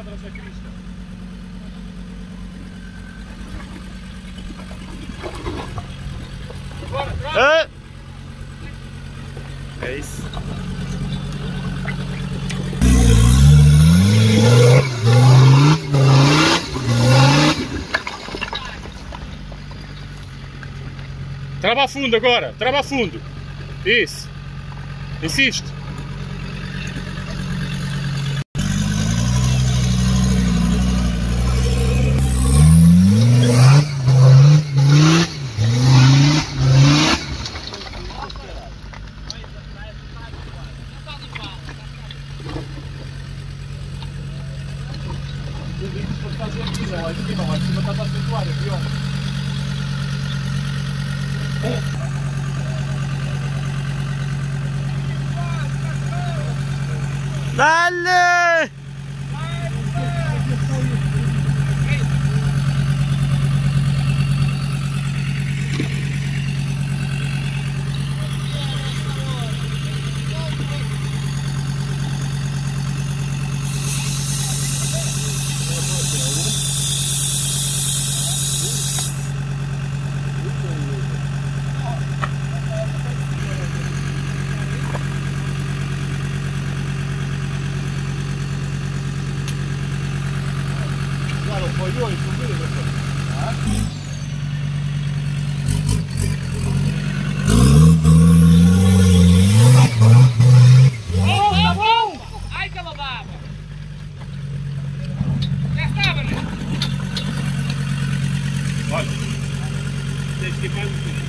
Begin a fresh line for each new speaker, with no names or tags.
atrás da crista. Bora, troca!
Ah! É isso.
Trava fundo agora, trava fundo. Isso. Insiste. 我这地方我什么他妈
都
不用来了。
Tá dava! Já estava, né?
Olha, tens que mais um pouquinho.